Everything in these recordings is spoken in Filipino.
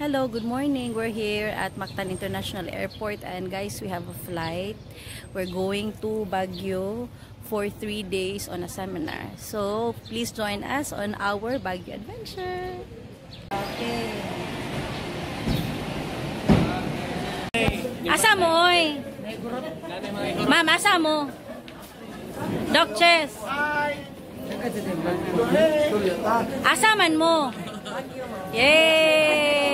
Hello, good morning. We're here at Mactan International Airport and guys, we have a flight. We're going to Baguio for three days on a seminar. So, please join us on our Baguio adventure. Okay. Asa mo, oy? Ma'am, asa mo? Doc Chess. Asa man mo? Yay!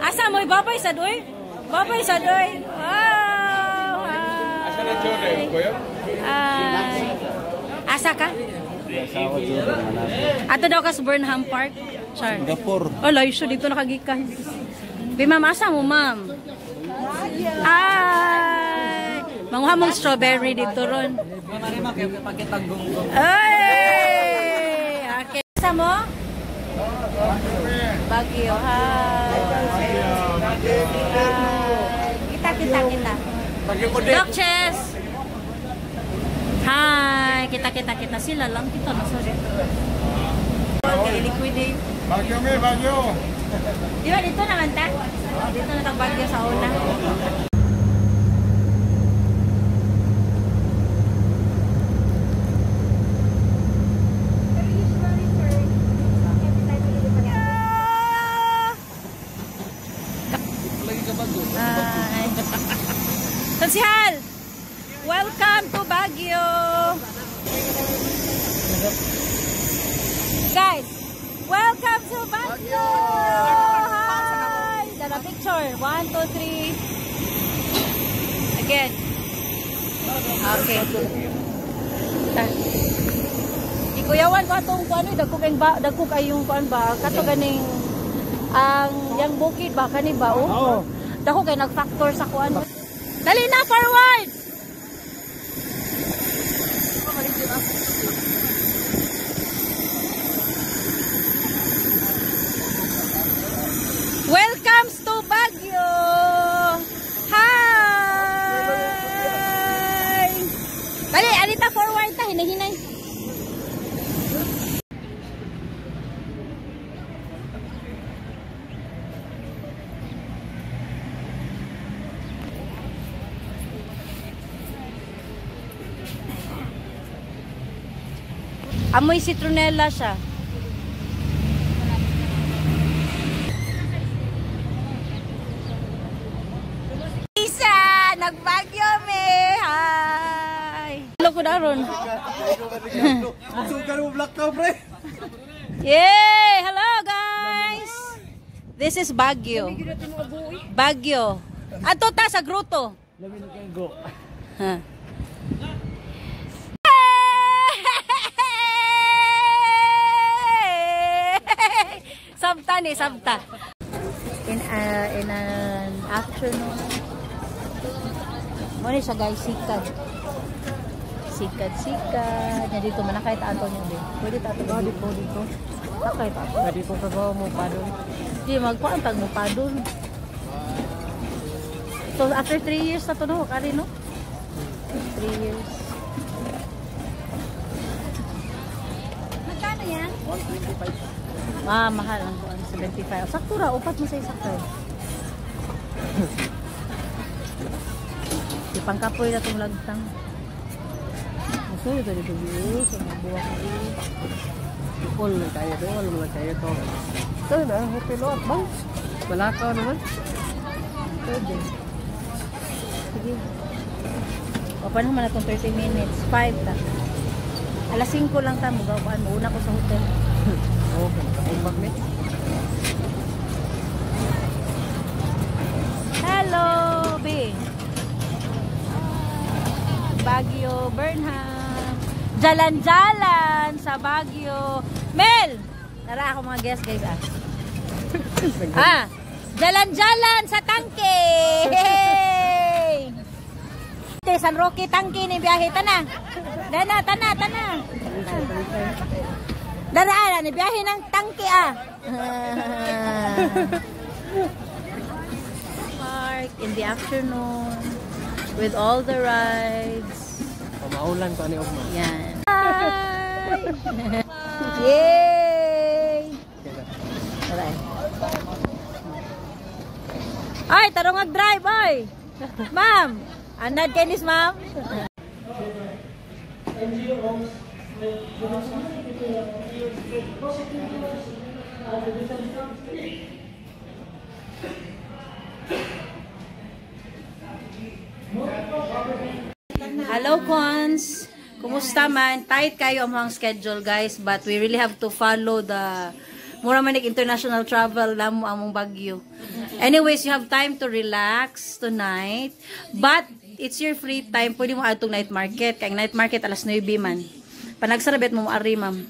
Asa mo? Babay sa doy? Babay sa doy? Wow! Asa na Jordan, kuya? Ay. Asa ka? Ato daw ka sa Burnham Park? Char. Singapore. Oh, layo siya dito nakagikan. Di ma'am, asa mo ma'am? Ay! Manguha mong strawberry dito ron. Ay! Okay. Asa mo? Baguio. Hi. Kita, kita, kita. Doc Chess! Hi! Kita, kita, kita. Sila lang. Kita na, sorry. Okay, liquidate. Bagyo me, bagyo. Di ba, dito naman ta? Dito na tagbagyo sa una. Hi. Konsihal! Welcome to Baguio! Guys, welcome to Baguio! Hi! Dala picture. One, two, three. Again. Okay. Ikuyawan ko atong kuan ni dagko kay ba dagko kay yung kuan ba kato ganing ang yang bukid ba kani ba oh? Dako kay nag-factor sa kuan. Dali na forward. Welcome to Baguio. Hi. Dali, alita forward ta hinahinay. Amoy citronella siya. Isa! Nagbagyo me! Hi! Hello ko daron. Sukar mo black ka, pre. Yay! Hello guys! This is Baguio. Baguio. Ato ta sa gruto. Lamin kay go. Ha. Ni, sabta. In, uh, in an afternoon. Muna siya guys, sikad. Sikad, sikad. Yan dito, manakay tato niyo din. Pwede tato ba? Dito, dito. Nakay tato. Pwede ko trabaho mo pa doon. Di, magpaantag mo pa dun. So, after 3 years na to, no? Kari, no? 3 years. Magkano yan? 125. Ah, mahal ang kuwan, 75. Sakto ra, upat mo sa isakay. Di pangkapoy na itong lagtang. Yun ito dito yun. Sa mga buwak ko yun. All na doon. Wala mo lang tayo to. Ito na, hotel at bang. Malakaw naman. Pwede. Sige. O, paano naman itong 30 minutes? 5 ta. Alas 5 lang ta, magawaan mo. Una ko sa hotel. Okay. Hello, B. Baguio, Burnham. Jalan-jalan sa Baguio. Mel! Tara ako mga guest guys ah. ah, jalan-jalan sa tangke. Hey! San Roque tangke ni biyahe tana. Dana, tana, tana. Dana, ana ni biyahe ng tangke ah. Park in the afternoon with all the rides. Pamaulan ko ni Ogma. Yan. Yay! Alright. Ay, tarong mag-drive, oy. Ma'am, andad kanis, ma'am. Hello, Cons. Kumusta man? Tight kayo ang schedule, guys. But we really have to follow the Mura International Travel namo among Bagyo. Anyways, you have time to relax tonight. But, it's your free time. Pwede mo atong night market. Kaya night market, alas 9 man. Panagsarabet mo ari, ma'am.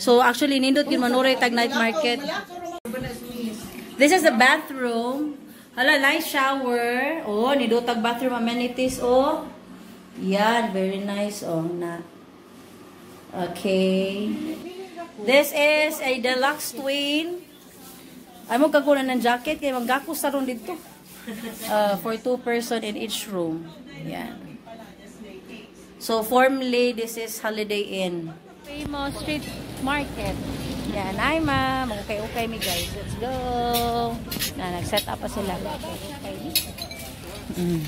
So, actually, nindot yun manuray tag night market. This is the bathroom. Hala, nice shower. Oh, nidotag bathroom amenities. Oh, yan, very nice. Oh, na. Okay. This is a deluxe twin. Ay mo kakunan ng jacket kaya maggako sa dito. Uh, for two person in each room. Yan. So, formally, this is Holiday Inn. Famous Street Market. Yan, ay ma, mag-ukay-ukay mi guys. Let's go. Na, nag-set up pa sila. Mm.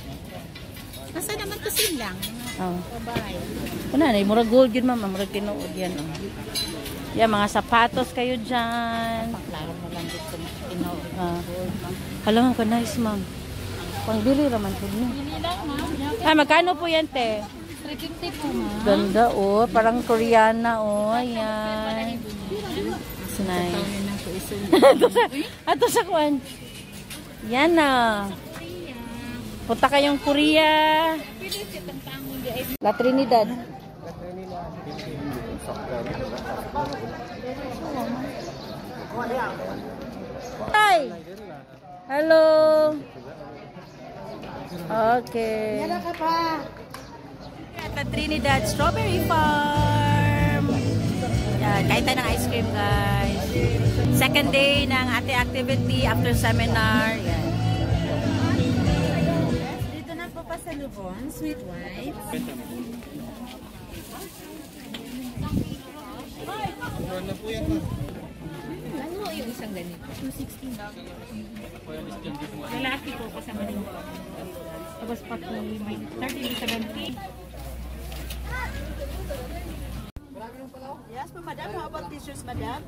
Asa naman to silang? Oh. Babae. Kuna na, murag gold yun ma'am, murag tinuod yan. Oh. Yan, mga sapatos kayo dyan. Paklaro mo lang dito. Ino. Ah. Hala ma'am, ka nice ma'am. Pangbili raman po ma'am. Ay, magkano po yan, te? 350 po, ma'am. Ganda, oh. Parang Koreana, oh. Ayan. It's nice. Po ato sa, ato sa kwan. Yan na. Punta kayong Korea. La Trinidad. Hi. Hello. Okay. At La Trinidad Strawberry Farm. Yan, kahit tayo ng ice cream, guys. Second day ng ate activity after seminar. Yan. Dito na po pa sa Lubon, Sweet White. Ano yung isang ganito? 216 Lalaki po kasama din. Tapos pati may 30 70. Yes, but madam, how about tissues, madam?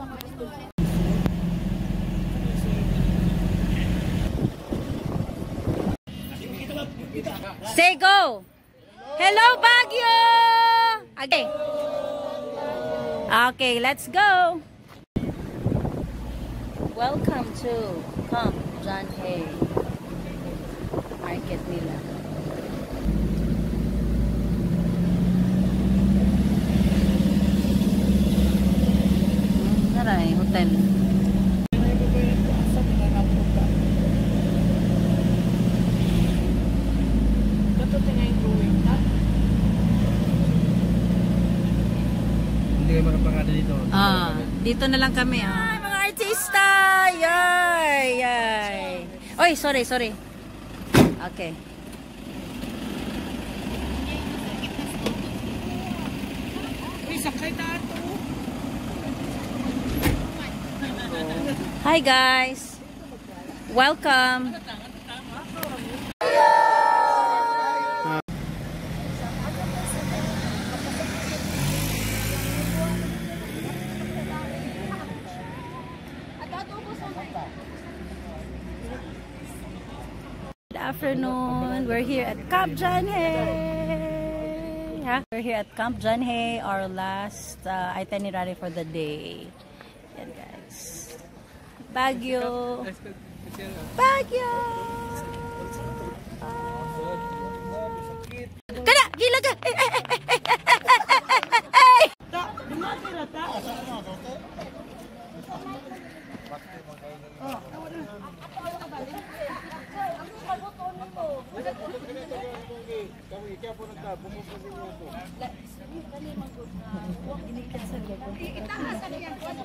Say go! Hello, Baguio! Okay. Okay, let's go! Welcome to Camp John Hay Market nila. Naray, hotel. Hindi kayo makapangada dito. Ah, dito na lang kami. Ay, mga artista! Yay! Yay! Oy, sorry, sorry. Okay. Hi guys. Welcome. Good afternoon. We're here at Camp. Yeah, we're here at Camp Hay, our last uh, itinerary for the day. Baguio. Baguio. Kada, gila ka. Eh, eh, eh, eh, eh, eh,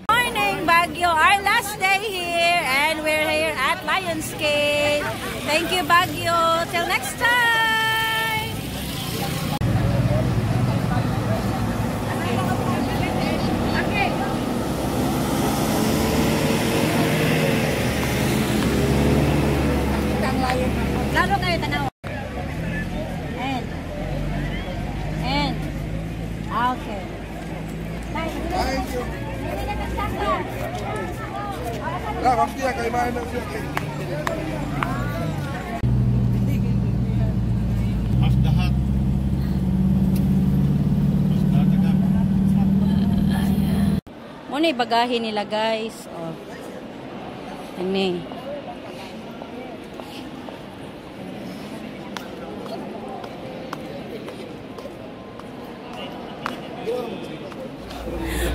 eh. Morning, Baguio. Our last day here, and we're here at Lionsgate. Thank you, Baguio. Till next time. Lah, pasti ya kayak mana sih? Mas dahat. Mas dahat. Muna yung bagahe nila guys. Oh. Ini.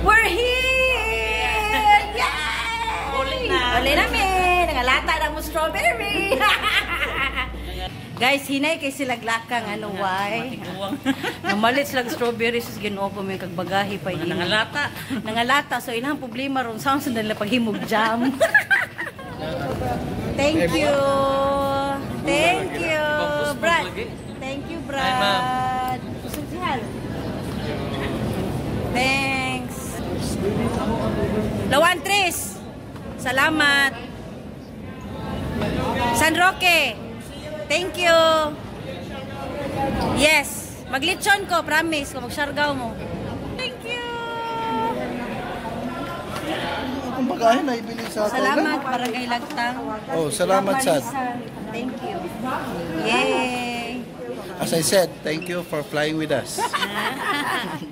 We're here! Yay! Uli na. Uli namin. Nangalata na mo strawberry. Guys, hinay kay sila glakang ano why? Namalit sila og strawberry sus Ginoo ko may kagbagahi pa yun. Nangalata. Nangalata so ilang problema ron sa sa nila paghimog jam. Thank you. Thank you, Brad. Thank you, Brad. Sujihal. Thanks. Lawan Tris. Salamat. San Roque. Thank you. Yes. Maglitsyon ko, promise. Kung magsargaw mo. Thank you. Ang bagahe na ibili sa Salamat, Barangay Lagtang. Oh, salamat, Sad. Thank you. Yay. As I said, thank you for flying with us.